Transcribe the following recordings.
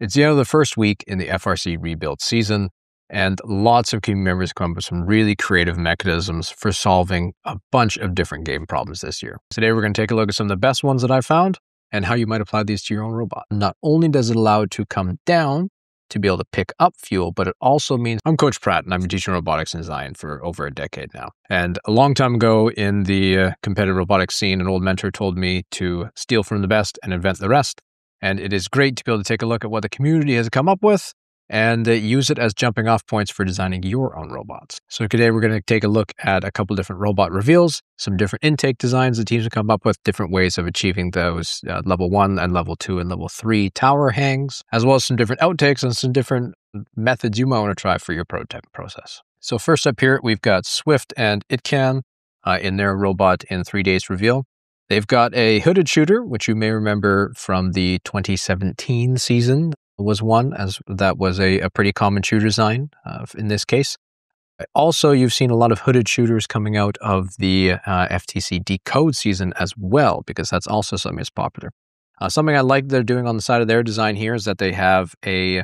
It's the end of the first week in the FRC REBUILT season, and lots of community members come up with some really creative mechanisms for solving a bunch of different game problems this year. Today, we're going to take a look at some of the best ones that I found and how you might apply these to your own robot. Not only does it allow it to come down to be able to pick up fuel, but it also means I'm Coach Pratt and I've been teaching robotics and design for over a decade now. And a long time ago in the uh, competitive robotics scene, an old mentor told me to steal from the best and invent the rest. And it is great to be able to take a look at what the community has come up with and uh, use it as jumping off points for designing your own robots. So today we're going to take a look at a couple different robot reveals, some different intake designs the teams have come up with, different ways of achieving those uh, level one and level two and level three tower hangs, as well as some different outtakes and some different methods you might want to try for your prototype process. So first up here, we've got SWYFT and ItCan uh, in their robot in three days reveal. They've got a hooded shooter, which you may remember from the 2017 season was one, as that was a, a pretty common shooter design uh, in this case. Also, you've seen a lot of hooded shooters coming out of the uh, FTC Decode season as well, because that's also something that's popular. Uh, something I like they're doing on the side of their design here is that they have a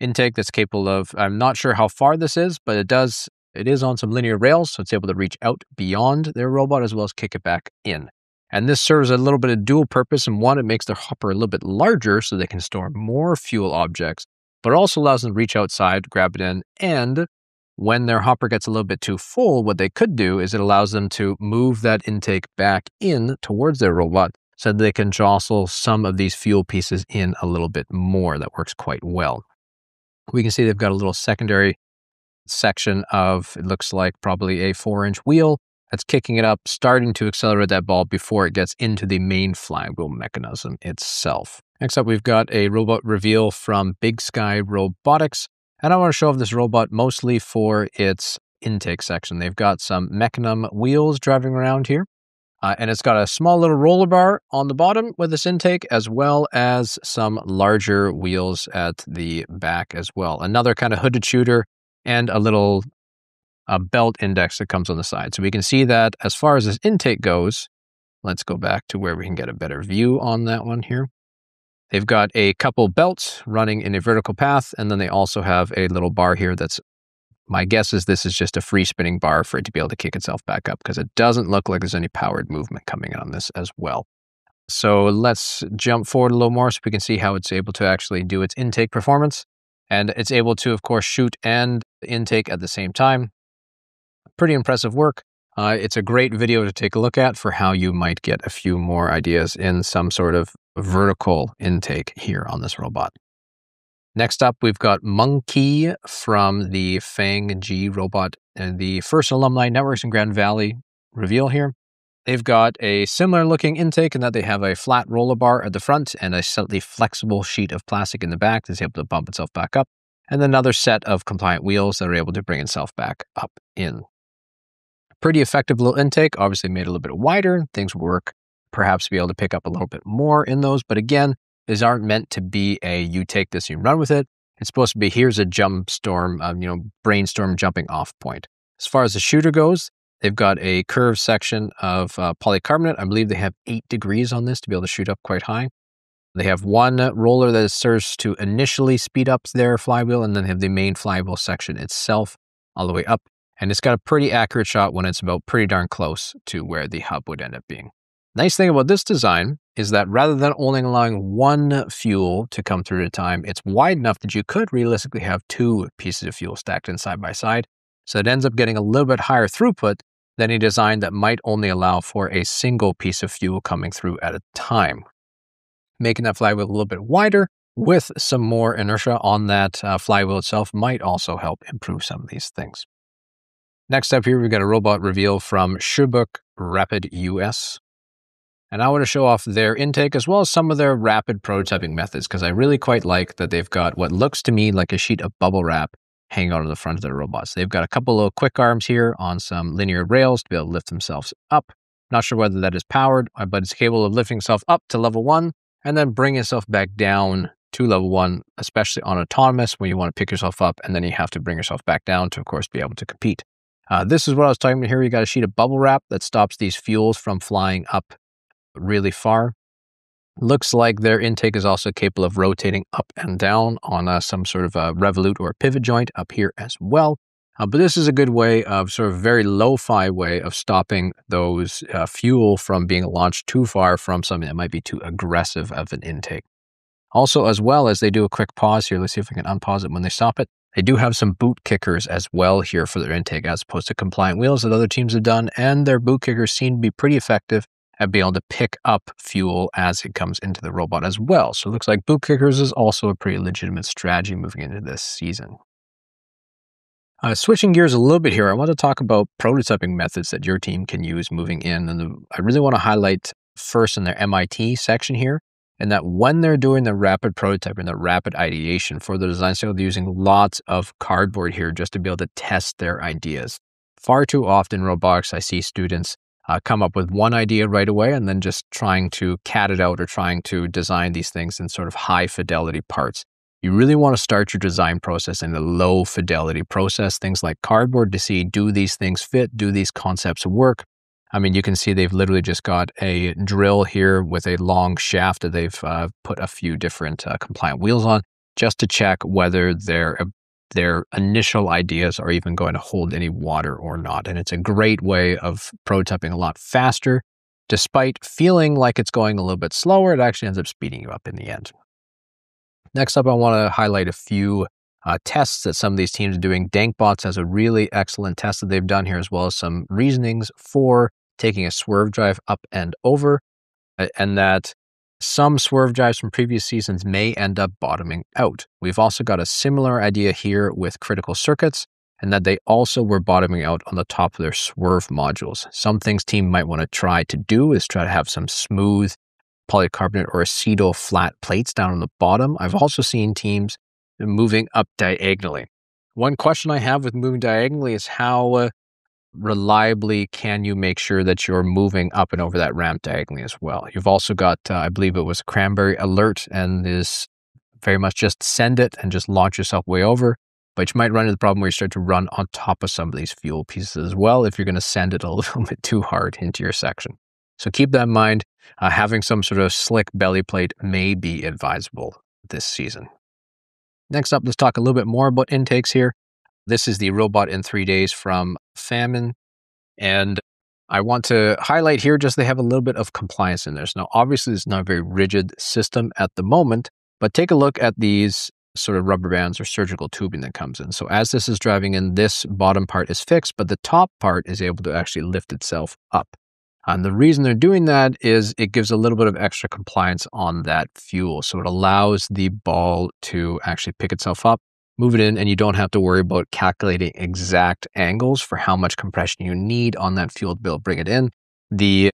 intake that's capable of. I'm not sure how far this is, but it does. It is on some linear rails, so it's able to reach out beyond their robot as well as kick it back in. And this serves a little bit of dual purpose. And one, it makes their hopper a little bit larger so they can store more fuel objects, but also allows them to reach outside, grab it in. And when their hopper gets a little bit too full, what they could do is it allows them to move that intake back in towards their robot so they can jostle some of these fuel pieces in a little bit more. That works quite well. We can see they've got a little secondary section of, it looks like probably a four inch wheel that's kicking it up, starting to accelerate that ball before it gets into the main flywheel mechanism itself. Next up, we've got a robot reveal from Big Sky Robotics. And I want to show off this robot mostly for its intake section. They've got some Mecanum wheels driving around here. Uh, and it's got a small little roller bar on the bottom with this intake, as well as some larger wheels at the back as well. Another kind of hooded shooter and a little a belt index that comes on the side. So we can see that as far as this intake goes, let's go back to where we can get a better view on that one here. They've got a couple belts running in a vertical path, and then they also have a little bar here that's my guess is this is just a free spinning bar for it to be able to kick itself back up because it doesn't look like there's any powered movement coming in on this as well. So let's jump forward a little more so we can see how it's able to actually do its intake performance. And it's able to, of course, shoot and intake at the same time pretty impressive work. Uh, it's a great video to take a look at for how you might get a few more ideas in some sort of vertical intake here on this robot. Next up, we've got Monkey from the FANGV robot and the first alumni networks in Grand Valley reveal here. They've got a similar looking intake in that they have a flat roller bar at the front and a slightly flexible sheet of plastic in the back that's able to bump itself back up, and another set of compliant wheels that are able to bring itself back up in Pretty effective little intake, obviously made a little bit wider. Things work perhaps be able to pick up a little bit more in those. But again, these aren't meant to be a you take this you run with it. It's supposed to be here's a jump storm, um, you know, brainstorm jumping off point. As far as the shooter goes, they've got a curved section of uh, polycarbonate. I believe they have eight degrees on this to be able to shoot up quite high. They have one roller that serves to initially speed up their flywheel, and then have the main flywheel section itself all the way up and it's got a pretty accurate shot when it's about pretty darn close to where the hub would end up being. Nice thing about this design is that rather than only allowing one fuel to come through at a time, it's wide enough that you could realistically have two pieces of fuel stacked in side by side. So it ends up getting a little bit higher throughput than a design that might only allow for a single piece of fuel coming through at a time. Making that flywheel a little bit wider with some more inertia on that uh, flywheel itself might also help improve some of these things. Next up here, we've got a robot reveal from Sherbrooke RapidUS. And I want to show off their intake as well as some of their rapid prototyping methods because I really quite like that they've got what looks to me like a sheet of bubble wrap hanging out on the front of their robots. They've got a couple of quick arms here on some linear rails to be able to lift themselves up. Not sure whether that is powered, uh, but it's capable of lifting itself up to level one and then bring itself back down to level one, especially on autonomous when you want to pick yourself up and then you have to bring yourself back down to, of course, be able to compete. Uh, this is what I was talking about here. You got a sheet of bubble wrap that stops these fuels from flying up really far. Looks like their intake is also capable of rotating up and down on uh, some sort of a revolute or pivot joint up here as well. Uh, but this is a good way of sort of very lo-fi way of stopping those uh, fuel from being launched too far from something that might be too aggressive of an intake. Also, as well as they do a quick pause here, let's see if we can unpause it when they stop it. They do have some boot kickers as well here for their intake, as opposed to compliant wheels that other teams have done, and their boot kickers seem to be pretty effective at being able to pick up fuel as it comes into the robot as well. So it looks like boot kickers is also a pretty legitimate strategy moving into this season. Uh, switching gears a little bit here, I want to talk about prototyping methods that your team can use moving in. And the, I really want to highlight first in their MIT section here, and that when they're doing the rapid prototyping, the rapid ideation for the design cycle, they're using lots of cardboard here just to be able to test their ideas. Far too often, robotics, I see students uh, come up with one idea right away and then just trying to cat it out or trying to design these things in sort of high fidelity parts. You really want to start your design process in a low fidelity process, things like cardboard to see do these things fit, do these concepts work. I mean, you can see they've literally just got a drill here with a long shaft that they've uh, put a few different uh, compliant wheels on just to check whether their their initial ideas are even going to hold any water or not. And it's a great way of prototyping a lot faster. Despite feeling like it's going a little bit slower, it actually ends up speeding you up in the end. Next up, I want to highlight a few uh, tests that some of these teams are doing. DenkBots has a really excellent test that they've done here, as well as some reasonings for taking a swerve drive up and over, and that some swerve drives from previous seasons may end up bottoming out. We've also got a similar idea here with critical circuits, and that they also were bottoming out on the top of their swerve modules. Some things team might want to try to do is try to have some smooth polycarbonate or acetal flat plates down on the bottom. I've also seen teams moving up diagonally. One question I have with moving diagonally is how uh, reliably can you make sure that you're moving up and over that ramp diagonally as well? You've also got, uh, I believe it was Cranberry Alert, and is very much just send it and just launch yourself way over. But you might run into the problem where you start to run on top of some of these fuel pieces as well if you're going to send it a little bit too hard into your section. So keep that in mind. Uh, having some sort of slick belly plate may be advisable this season. Next up, let's talk a little bit more about intakes here. This is the robot in three days from FAMNM. And I want to highlight here just they have a little bit of compliance in there. So now, obviously, it's not a very rigid system at the moment, but take a look at these sort of rubber bands or surgical tubing that comes in. So as this is driving in, this bottom part is fixed, but the top part is able to actually lift itself up. And the reason they're doing that is it gives a little bit of extra compliance on that fuel. So it allows the ball to actually pick itself up, move it in, and you don't have to worry about calculating exact angles for how much compression you need on that fuel to be able to bring it in. The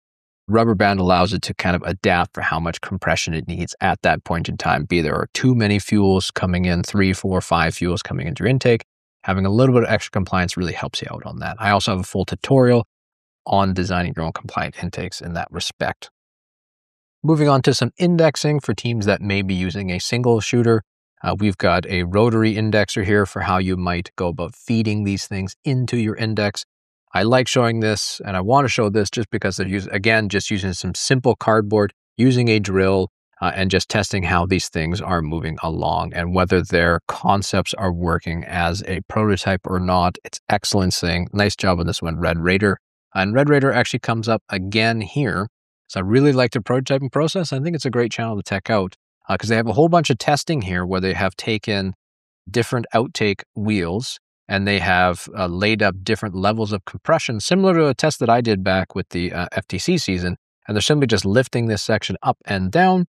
rubber band allows it to kind of adapt for how much compression it needs at that point in time. Be there are too many fuels coming in, three, four, five fuels coming into your intake. Having a little bit of extra compliance really helps you out on that. I also have a full tutorial on designing your own compliant intakes in that respect. Moving on to some indexing for teams that may be using a single shooter. Uh, we've got a rotary indexer here for how you might go about feeding these things into your index. I like showing this and I want to show this just because they're again, just using some simple cardboard, using a drill, uh, and just testing how these things are moving along and whether their concepts are working as a prototype or not. It's excellent thing. Nice job on this one, Red Raider. And Red Raider actually comes up again here. So I really like the prototyping process. I think it's a great channel to check out because uh, they have a whole bunch of testing here where they have taken different outtake wheels and they have uh, laid up different levels of compression, similar to a test that I did back with the uh, FTC season. And they're simply just lifting this section up and down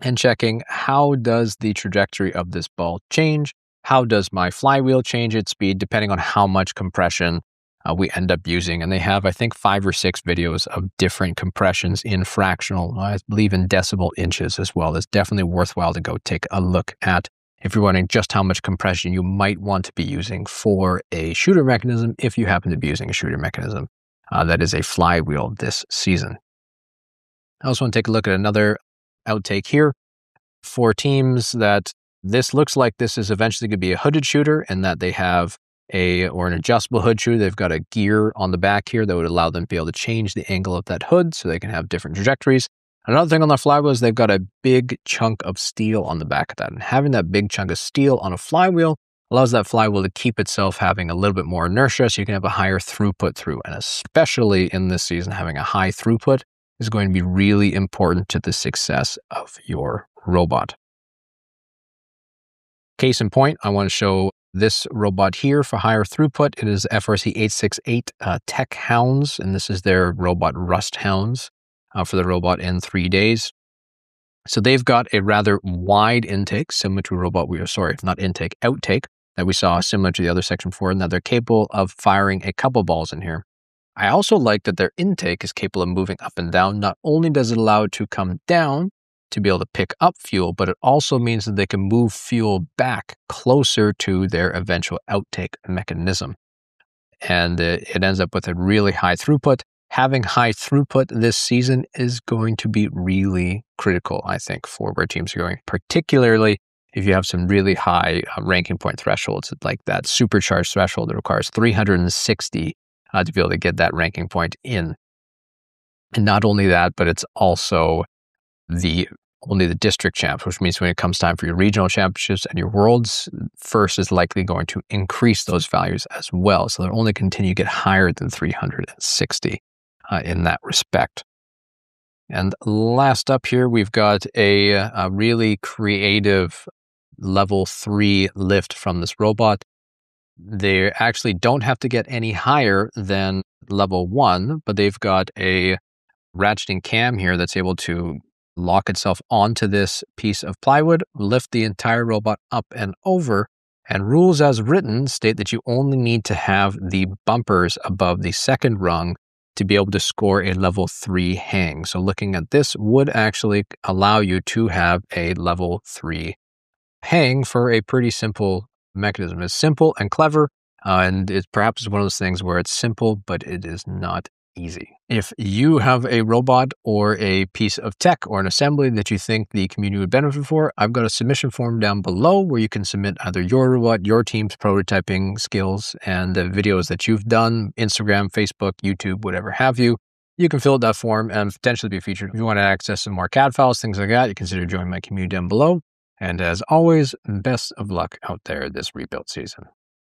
and checking how does the trajectory of this ball change? How does my flywheel change its speed depending on how much compression uh, we end up using. And they have, I think, five or six videos of different compressions in fractional, I believe in decimal inches as well. It's definitely worthwhile to go take a look at if you're wondering just how much compression you might want to be using for a shooter mechanism, if you happen to be using a shooter mechanism uh, that is a flywheel this season. I also want to take a look at another outtake here for teams that this looks like this is eventually going to be a hooded shooter and that they have a or an adjustable hood shoe. They've got a gear on the back here that would allow them to be able to change the angle of that hood so they can have different trajectories. Another thing on the flywheel is they've got a big chunk of steel on the back of that. And having that big chunk of steel on a flywheel allows that flywheel to keep itself having a little bit more inertia so you can have a higher throughput through. And especially in this season, having a high throughput is going to be really important to the success of your robot. Case in point, I want to show this robot here for higher throughput. It is FRC 868 uh, Tech Hounds, and this is their robot Rust Hounds uh, for the robot in three days. So they've got a rather wide intake, similar to robot we are sorry, not intake, outtake that we saw similar to the other section four, and that they're capable of firing a couple balls in here. I also like that their intake is capable of moving up and down. Not only does it allow it to come down to be able to pick up fuel, but it also means that they can move fuel back closer to their eventual outtake mechanism. And it ends up with a really high throughput. Having high throughput this season is going to be really critical, I think, for where teams are going, particularly if you have some really high uh, ranking point thresholds, like that supercharged threshold that requires 360 uh, to be able to get that ranking point in. And not only that, but it's also the only the district champs, which means when it comes time for your regional championships and your worlds, first is likely going to increase those values as well. So they'll only continue to get higher than 360 uh, in that respect. And last up here, we've got a, a really creative level three lift from this robot. They actually don't have to get any higher than level one, but they've got a ratcheting cam here that's able to lock itself onto this piece of plywood, lift the entire robot up and over, and rules as written state that you only need to have the bumpers above the second rung to be able to score a level three hang. So looking at this would actually allow you to have a level three hang for a pretty simple mechanism. It's simple and clever, uh, and it perhaps one of those things where it's simple, but it is not easy. If you have a robot or a piece of tech or an assembly that you think the community would benefit for, I've got a submission form down below where you can submit either your robot, your team's prototyping skills, and the videos that you've done, Instagram, Facebook, YouTube, whatever have you. You can fill out that form and potentially be featured. If you want to access some more CAD files, things like that, you consider joining my community down below. And as always, best of luck out there this REBUILT season.